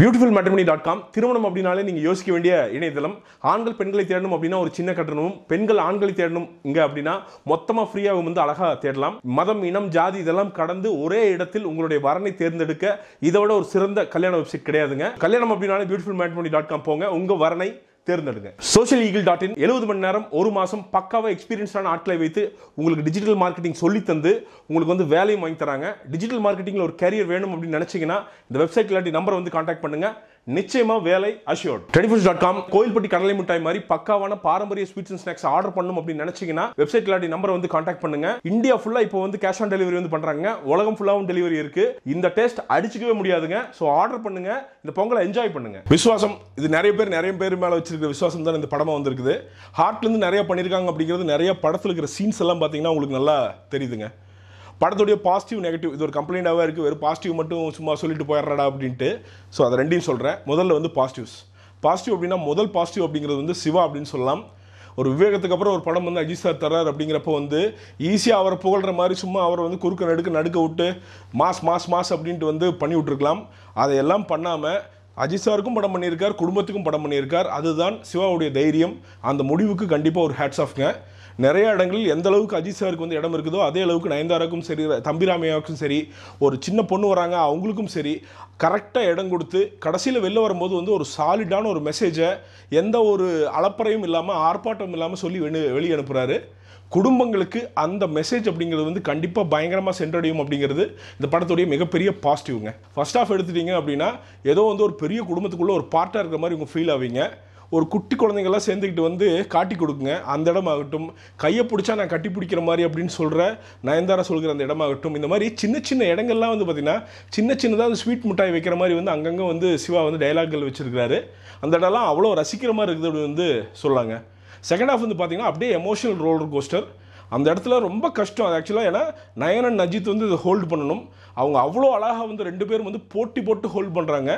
Beautiful matrimony dot com திருமணம் அப்படின்னாலே நீங்கள் யோசிக்க வேண்டிய இணையதளம். ஆண்கள் பெண்களை தேடணும் அப்படின்னா ஒரு சின்ன கட்டணமும் பெண்கள் ஆண்களை தேடணும் இங்கே அப்படின்னா மொத்தமாக ஃப்ரீயாக வந்து அழகாக தேடலாம். மதம் இனம் ஜாதி இதெல்லாம் கடந்து ஒரே இடத்தில் உங்களுடைய வரனை தேர்ந்தெடுக்க இதை விட ஒரு சிறந்த கல்யாண வெப்சைட் கிடையாதுங்க. கல்யாணம் அப்படின்னாலே பியூட்டிஃபுல் மேட்ரிமணி டாட் காம் போங்க. உங்கள் வரனை தேர்ந்தெடுங்க. சோஷியல் ஈகிள் டாட் இன் எழுபது மணி நேரம் ஒரு மாசம் பக்காவாக எக்ஸ்பீரியன்ஸான ஆட்களை வைத்து உங்களுக்கு டிஜிட்டல் மார்க்கெட்டிங் சொல்லி தந்து உங்களுக்கு வந்து வேலையும் வாங்கி தராங்க. டிஜிட்டல் மார்க்கெட்டிங்கில் ஒரு கேரியர் வேணும் அப்படின்னு நினைச்சீங்கன்னா இந்த வெப்சைட் இல்லாட்டி நம்பரை வந்து காண்டாக்ட் பண்ணுங்கள் நிச்சயமா வேலை assured twenty dot com Kovilpatti கடலை மிட்டாய் மாதிரி பக்காவான பாரம்பரிய ஸ்வீட்ஸ் அண்ட் ஸ்நாக்ஸ் ஆர்டர் பண்ணணும் அப்படின்னு நினைச்சீங்கன்னா வெப்சைட் இல்லாட்டி நம்பரை வந்து காண்டாக்ட் பண்ணுங்க. இந்தியா ஃபுல்லா இப்போ வந்து கேஷ் ஆன் டெலிவரி வந்து பண்றாங்க. உலகம் ஃபுல்லாவும் டெலிவரி இருக்கு. இந்த டேஸ்ட் அடிச்சுக்கவே முடியாதுங்க. ஸோ ஆர்டர் பண்ணுங்க. இந்த பொங்கலை என்ஜாய் பண்ணுங்க. விசுவாசம் இது நிறைய பேர் நிறைய பேர் மேல வச்சிருக்கிற விசுவாசம் தான் இந்த படமா வந்திருக்குது. ஹார்ட்ல இருந்து நிறைய பண்ணிருக்காங்க அப்படிங்கிறது நிறைய படத்துல இருக்கிற சீன்ஸ் எல்லாம் பாத்தீங்கன்னா உங்களுக்கு நல்லா தெரியுதுங்க. படத்துடைய பாசிட்டிவ் நெகட்டிவ் இது ஒரு கம்ப்ளைண்டாகவே இருக்குது வெறும் பாசிட்டிவ் மட்டும் சும்மா சொல்லிட்டு போயிடுறடா அப்படின்ட்டு. ஸோ அதை ரெண்டையும் சொல்கிறேன் முதல்ல வந்து பாசிட்டிவ்ஸ் பாசிட்டிவ் அப்படின்னா முதல் பாசிட்டிவ் அப்படிங்கிறது வந்து சிவா அப்படின்னு சொல்லலாம். ஒரு விவேகத்துக்கு அப்புறம் ஒரு படம் வந்து அஜித் சார் தர்றார் அப்படிங்கிறப்ப வந்து ஈஸியாக அவரை புகழ்கிற மாதிரி சும்மா அவரை வந்து குறுக்க நடுக்க நடுக்க விட்டு மாஸ் மாஸ் மாஸ் அப்படின்ட்டு வந்து பண்ணி விட்டுருக்கலாம். அதையெல்லாம் பண்ணாமல் அஜித் சாருக்கும் படம் பண்ணியிருக்கார் குடும்பத்துக்கும் படம் பண்ணியிருக்கார். அதுதான் சிவாவுடைய தைரியம். அந்த முடிவுக்கு கண்டிப்பாக ஒரு ஹேட்ஸ் ஆஃப்ங்க நிறைய இடங்களில் எந்த அளவுக்கு அஜித் சாருக்கு வந்து இடம் இருக்குதோ அதே அளவுக்கு நயன்தாராக்கும் சரி தம்பிராமையாவுக்கும் சரி ஒரு சின்ன பொண்ணு வராங்க அவங்களுக்கும் சரி கரெக்டாக இடம் கொடுத்து கடைசியில் வெளில வரும்போது வந்து ஒரு சாலிடான ஒரு மெசேஜை எந்த ஒரு அலப்பறையும் இல்லாமல் ஆர்ப்பாட்டம் இல்லாமல் சொல்லி வெளி வெளியே அனுப்புகிறாரு குடும்பங்களுக்கு அந்த மெசேஜ் அப்படிங்கிறது வந்து கண்டிப்பாக பயங்கரமாக சென்றடையும் அப்படிங்கிறது இந்த படத்துடைய மிகப்பெரிய பாசிட்டிவ்ங்க ஃபர்ஸ்ட் ஆஃப் எடுத்துட்டீங்க அப்படின்னா ஏதோ வந்து ஒரு பெரிய குடும்பத்துக்குள்ளே ஒரு பார்ட்டாக இருக்கிற மாதிரி இவங்க ஃபீல் ஆவீங்க. ஒரு குட்டி குழந்தைங்கள்லாம் சேர்ந்துக்கிட்டு வந்து காட்டி கொடுக்குங்க. அந்த இடமாகட்டும் கையை பிடிச்சா நான் கட்டி பிடிக்கிற மாதிரி அப்படின்னு சொல்கிற நயன்தாரா சொல்கிற அந்த இடமாகட்டும் இந்த மாதிரி சின்ன சின்ன இடங்கள்லாம் வந்து பார்த்திங்கன்னா சின்ன சின்னதாக ஸ்வீட் மிட்டாய் வைக்கிற மாதிரி வந்து அங்கங்கே வந்து சிவா வந்து டைலாக்கள் வச்சுருக்கிறாரு. அந்த இடம்லாம் அவ்வளோ ரசிக்கிற மாதிரி இருக்குது அப்படின்னு வந்து சொல்லாங்க. செகண்ட் ஹாஃப் வந்து பார்த்தீங்கன்னா அப்படியே எமோஷனல் ரோலர் கோஸ்டர் அந்த இடத்துல ரொம்ப கஷ்டம். அது ஆக்சுவலாக ஏன்னா நயனன் அஜித் வந்து இதை ஹோல்டு பண்ணணும். அவங்க அவ்வளோ அழகாக வந்து ரெண்டு பேரும் வந்து போட்டி போட்டு ஹோல்ட் பண்ணுறாங்க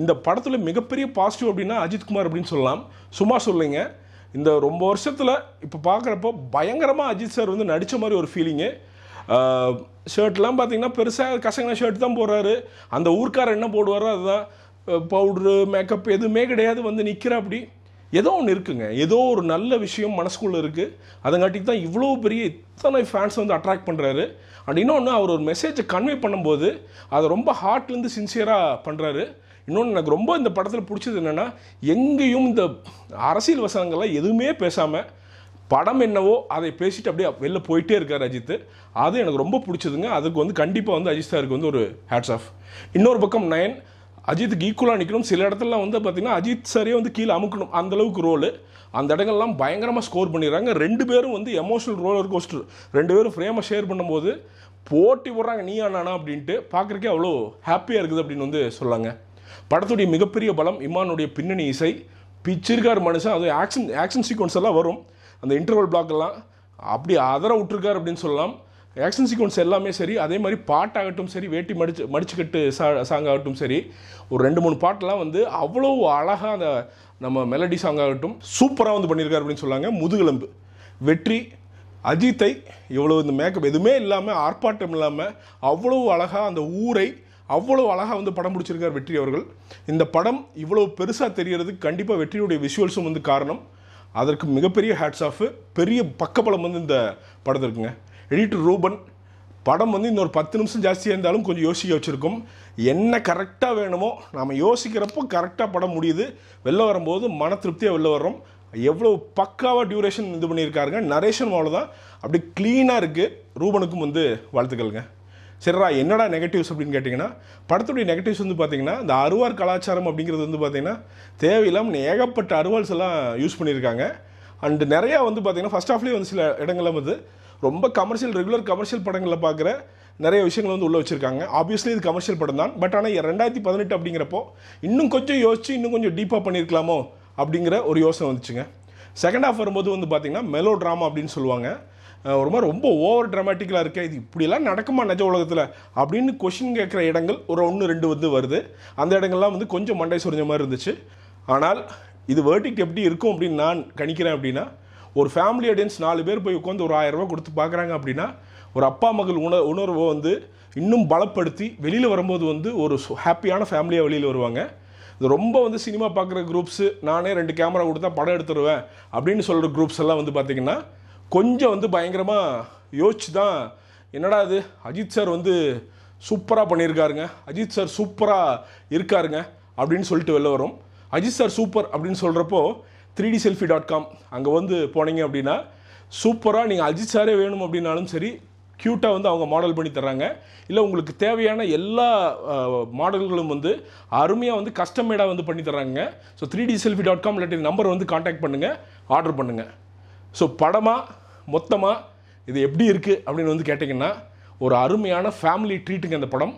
இந்த படத்தில் மிகப்பெரிய பாசிட்டிவ் அப்படின்னா அஜித்குமார் அப்படின்னு சொல்லலாம். சும்மா சொல்லுங்க. இந்த ரொம்ப வருஷத்தில் இப்போ பார்க்குறப்போ பயங்கரமாக அஜித் சார் வந்து நடித்த மாதிரி ஒரு ஃபீலிங்கு ஷர்ட்லாம் பார்த்தீங்கன்னா பெருசாக கசங்கின ஷர்ட் தான் போடுறாரு. அந்த ஊர்க்காரர் என்ன போடுவாரோ அதுதான். பவுட்ரு மேக்கப் எதுவுமே கிடையாது. வந்து நிற்கிற அப்படி. ஏதோ ஒன்று இருக்குங்க. ஏதோ ஒரு நல்ல விஷயம் மனசுக்குள்ளே இருக்குது அதங்காட்டி தான் இவ்வளோ பெரிய இத்தனை ஃபேன்ஸ் வந்து அட்ராக்ட் பண்ணுறாரு அண்ட் இன்னொன்று அவர் ஒரு மெசேஜை கன்வே பண்ணும்போது அதை ரொம்ப ஹார்ட்லேருந்து சின்சியராக பண்ணுறாரு இன்னொன்று எனக்கு ரொம்ப இந்த படத்தில் பிடிச்சது என்னென்னா எங்கேயும் இந்த அரசியல் வசனங்கள்லாம் எதுவுமே பேசாமல் படம் என்னவோ அதை பேசிட்டு அப்படியே வெளில போயிட்டே இருக்கார் அஜித் அது எனக்கு ரொம்ப பிடிச்சதுங்க. அதுக்கு வந்து கண்டிப்பாக வந்து அஜித் சாருக்கு வந்து ஒரு ஹேட்ஸ் ஆஃப் இன்னொரு பக்கம் நயன் அஜித்துக்கு ஈக்குவலாக நிற்கணும் சில இடத்துல வந்து பார்த்திங்கன்னா அஜித் சாரே வந்து கீழே அமுக்கணும். அந்த அளவுக்கு ரோலு அந்த இடங்கள்லாம் பயங்கரமாக ஸ்கோர் பண்ணிடுறாங்க. ரெண்டு பேரும் வந்து எமோஷனல் ரோலர் கோஸ்டர் ரெண்டு பேரும் ஃப்ரேமை ஷேர் பண்ணும்போது போட்டி போடுறாங்க நீ ஆனானா அப்படின்ட்டு பார்க்குறக்கே அவ்வளோ ஹாப்பியாக இருக்குது அப்படின்னு வந்து சொல்லாங்க. படத்துடைய மிகப்பெரிய பலம் இம்மானுடைய பின்னணி இசை. பிச்சிருக்கார் மனுஷன். அது ஆக்ஷன் ஆக்ஷன் சீக்வன்ஸ் எல்லாம் வரும். அந்த இன்டர்வல் பிளாக்கெல்லாம் அப்படி அதர விட்டுருக்கார் அப்படின்னு சொல்லலாம். ஆக்ஷன் சீக்வன்ஸ் எல்லாமே சரி அதே மாதிரி பாட்டாகட்டும் சரி வேட்டி மடிச்சு மடிச்சுக்கட்டு சா சாங் ஆகட்டும் சரி ஒரு ரெண்டு மூணு பாட்டெலாம் வந்து அவ்வளோ அழகாக அந்த நம்ம மெலடி சாங் ஆகட்டும் சூப்பராக வந்து பண்ணியிருக்காரு அப்படின்னு சொல்லாங்க முதுகெலும்பு வெற்றி அஜித்தை இவ்வளோ இந்த மேக்கப் எதுவுமே இல்லாமல் ஆர்ப்பாட்டம் இல்லாமல் அவ்வளோ அழகாக அந்த ஊரை அவ்வளோ அழகாக வந்து படம் பிடிச்சிருக்கார் வெற்றி அவர்கள். இந்த படம் இவ்வளோ பெருசாக தெரியறதுக்கு கண்டிப்பாக வெற்றியுடைய விஷுவல்ஸும் வந்து காரணம். அதற்கு மிகப்பெரிய ஹேட்ஸ் ஆஃப் பெரிய பக்கபலம் வந்து இந்த படத்திற்குங்க. எடிட்டர் ரூபன். படம் வந்து இன்னொரு பத்து நிமிஷம் ஜாஸ்தியாக இருந்தாலும் கொஞ்சம் யோசிக்க வச்சுருக்கோம். என்ன கரெக்டாக வேணுமோ நாம் யோசிக்கிறப்போ கரெக்டாக படம் முடியுது. வெளில வரும்போது மன திருப்தியாக வெளில வர்றோம். எவ்வளோ பக்காவாக டியூரேஷன் இது பண்ணியிருக்காருங்க. நரேஷன் அவ்வளோதான் அப்படி க்ளீனாக இருக்குது ரூபனுக்கும் வந்து வாழ்த்துக்கள்ங்க. சரிடா என்னடா நெகட்டிவ்ஸ் அப்படின்னு கேட்டிங்கன்னா படத்துடைய நெகட்டிவ்ஸ் வந்து பார்த்திங்கன்னா இந்த அருவார் கலாச்சாரம் அப்படிங்கிறது வந்து பார்த்தீங்கன்னா தேவையில்லாமல் ஏகப்பட்ட அருவாள்ஸ் எல்லாம் யூஸ் பண்ணியிருக்காங்க. அண்டு நிறையா வந்து பார்த்தீங்கன்னா ஃபஸ்ட் ஆஃப்லேயே வந்து சில இடங்கள்லாம் வந்து ரொம்ப கமர்ஷியல் ரெகுலர் கமர்ஷியல் படங்களில் பார்க்குற நிறைய விஷயங்கள் வந்து உள்ளே வச்சுருக்காங்க. ஆப்வியஸ்லி இது கமர்ஷியல் படம் தான். பட் ஆனால் ரெண்டாயிரத்தி பதினெட்டு அப்படிங்கிறப்போ இன்னும் கொஞ்சம் யோசிச்சு இன்னும் கொஞ்சம் டீப்பாக பண்ணியிருக்கலாமோ அப்படிங்கிற ஒரு யோசனை வந்துச்சுங்க. செகண்ட் ஹாஃப் வரும்போது வந்து பார்த்திங்கன்னா மெலோ ட்ராமா அப்படின்னு சொல்லுவாங்க. ஒரு மாதிரி ரொம்ப ஓவர் ட்ராமேட்டிக்கலாக இருக்கே இது இப்படிலாம் நடக்குமா நிஜ உலகத்தில் அப்படின்னு கொஷின் கேட்குற இடங்கள் ஒரு ஒன்று ரெண்டு வந்து வருது. அந்த இடங்கள்லாம் வந்து கொஞ்சம் மண்டை சொரிஞ்ச மாதிரி இருந்துச்சு. ஆனால் இது வேர்டிக்ட் எப்படி இருக்கும் அப்படின்னு நான் கணிக்கிறேன் அப்படின்னா ஒரு ஃபேமிலி ஆடியன்ஸ் நாலு பேர் போய் உட்காந்து ஒரு ஆயிரம் ரூபா கொடுத்து பார்க்குறாங்க அப்படின்னா ஒரு அப்பா மகள் உண உணர்வை வந்து இன்னும் பலப்படுத்தி வெளியில் வரும்போது வந்து ஒரு ஹாப்பியான ஃபேமிலியாக வெளியில் வருவாங்க. இது ரொம்ப வந்து சினிமா பார்க்குற குரூப்ஸு நானே ரெண்டு கேமரா கொடுத்தா படம் எடுத்துருவேன் அப்படின்னு சொல்கிற குரூப்ஸ் எல்லாம் வந்து பார்த்திங்கன்னா கொஞ்சம் வந்து பயங்கரமாக யோசிச்சு தான் என்னடா இது அஜித் சார் வந்து சூப்பராக பண்ணியிருக்காருங்க அஜித் சார் சூப்பராக இருக்காருங்க அப்படின்னு சொல்லிட்டு வெளில வரும். அஜித் சார் சூப்பர் அப்படின்னு சொல்கிறப்போ three D selfie dot com அங்கே வந்து போனீங்க அப்படின்னா சூப்பராக நீங்கள் அஜித் சாரே வேணும் அப்படின்னாலும் சரி க்யூட்டாக வந்து அவங்க மாடல் பண்ணி தர்றாங்க. இல்லை உங்களுக்கு தேவையான எல்லா மாடல்களும் வந்து அருமையாக வந்து கஸ்டமேடாக வந்து பண்ணி தர்றாங்க. So three D selfie dot com இல்லாட்டி நம்பர் வந்து காண்டாக்ட் பண்ணுங்கள் ஆர்டர் பண்ணுங்கள் ஸோ படமாக மொத்தமாக இது எப்படி இருக்குது அப்படின்னு வந்து கேட்டிங்கன்னா ஒரு அருமையான ஃபேமிலி ட்ரீட்டுங்க அந்த படம்.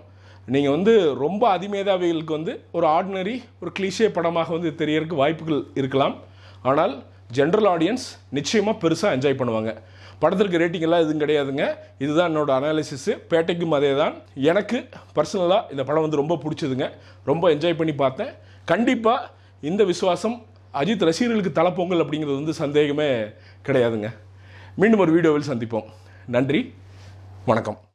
நீங்கள் வந்து ரொம்ப அதிமேதாவிகளுக்கு வந்து ஒரு ஆர்டினரி ஒரு கிளிஷே படமாக வந்து தெரியறதுக்கு வாய்ப்புகள் இருக்கலாம். ஆனால் ஜென்ரல் ஆடியன்ஸ் நிச்சயமாக பெருசாக என்ஜாய் பண்ணுவாங்க. படத்திற்கு ரேட்டிங் எல்லாம் எதுவும் கிடையாதுங்க. இதுதான் என்னோட அனாலிசிஸு பேட்டைக்கும் அதே தான் எனக்கு பர்சனலாக இந்த படம் வந்து ரொம்ப பிடிச்சதுங்க. ரொம்ப என்ஜாய் பண்ணி பார்த்தேன். கண்டிப்பாக இந்த விசுவாசம் அஜித் ரசிகர்களுக்கு தலைப்பொங்கல் அப்படிங்கிறது வந்து சந்தேகமே கிடையாதுங்க. மீண்டும் ஒரு வீடியோவில் சந்திப்போம். நன்றி. வணக்கம்.